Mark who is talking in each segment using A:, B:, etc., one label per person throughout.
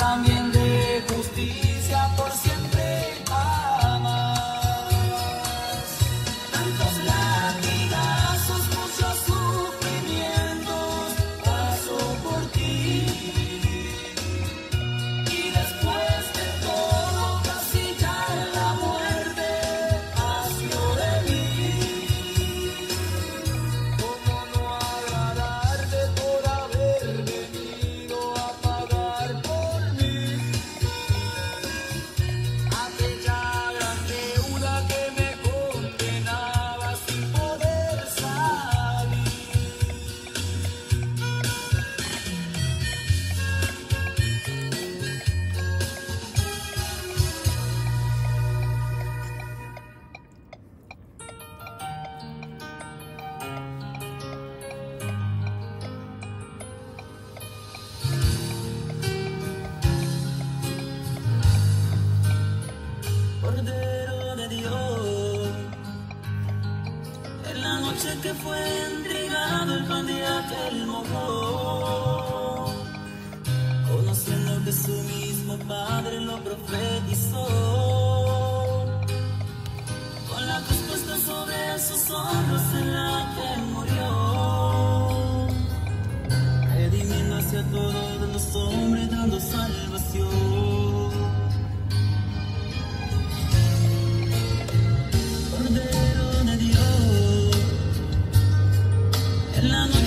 A: también. Fue entregado el pan de aquel mojón, conociendo que su mismo padre lo profetizó, con la respuesta sobre sus hombros en la que murió, redimiendo hacia todos los hombres dando salvación. La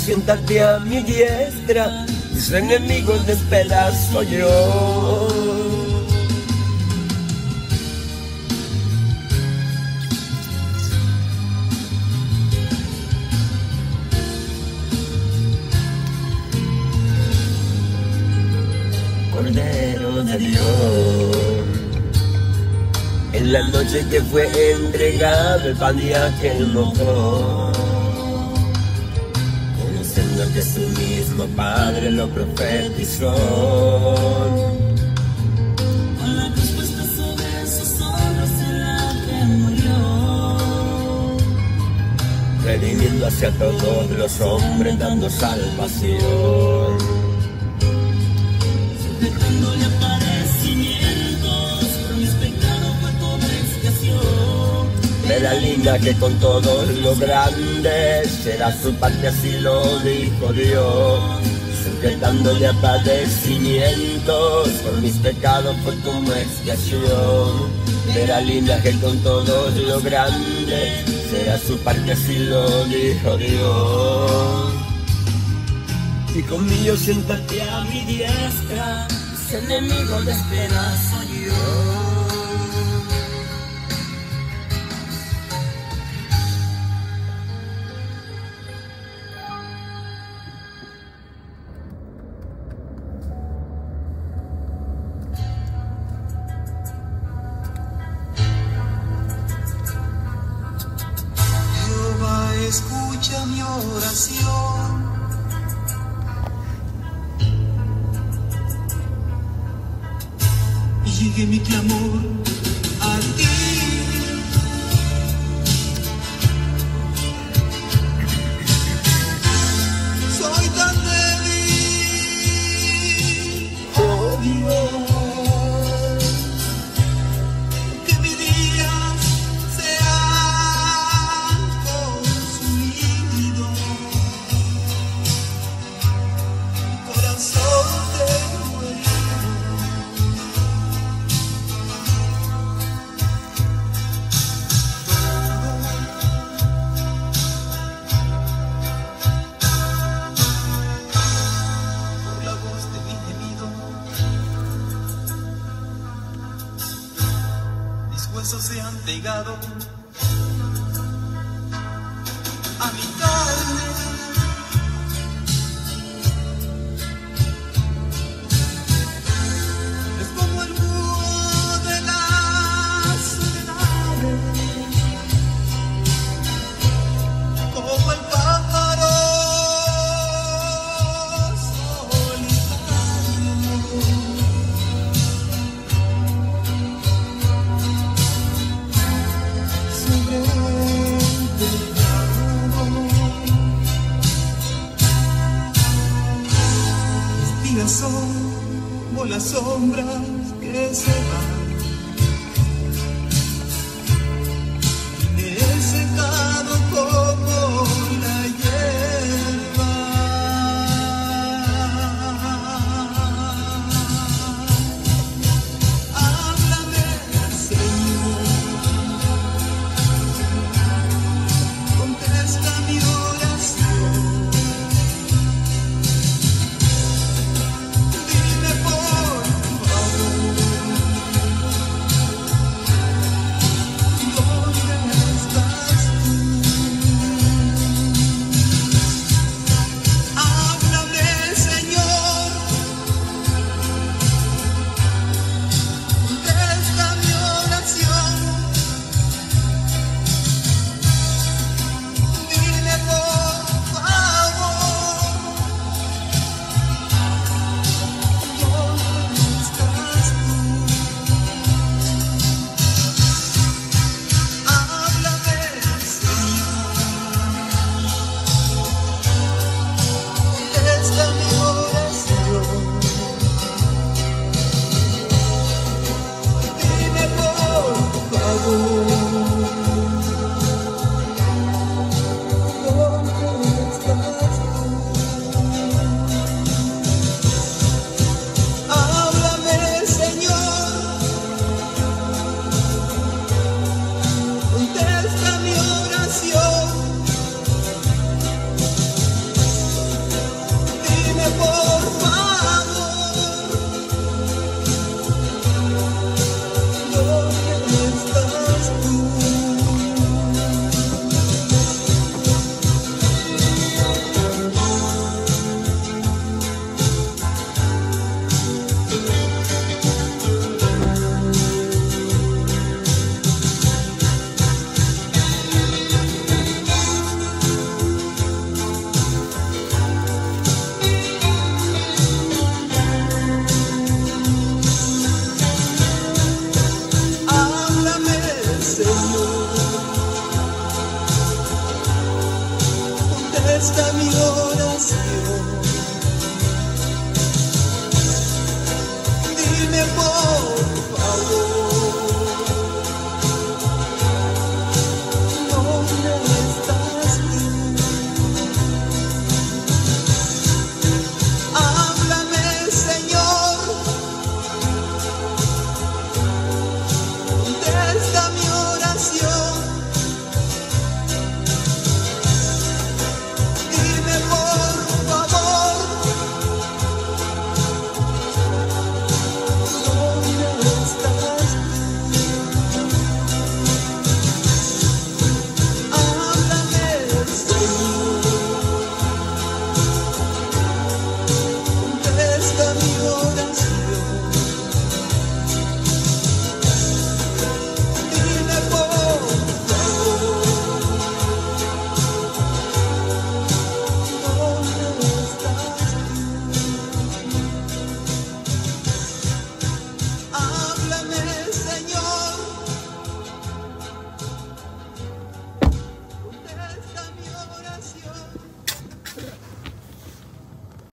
B: siéntate a mi diestra, mis enemigos despedazo yo. Cordero de Dios. En la noche que fue entregado el pan de aquel mojón su mismo padre lo profetizó.
A: Con la respuesta sobre sus hombros en la que murió,
B: redimiendo hacia todos los hombres, dando salvación.
A: sujetándole a
B: De la linaje con todos los grandes, será su parte, así lo dijo Dios. Sujetándole a padecimientos, por mis pecados fue como expiación. De la linaje con todos los grandes, será su parte, así lo dijo Dios. Hijo mío, siéntate a mi diestra,
A: Mis enemigos despedazo yo.
C: Llegue mi clamor a ti. Huesos se han pegado Como las sombras que se van. Oh. hasta mi oración.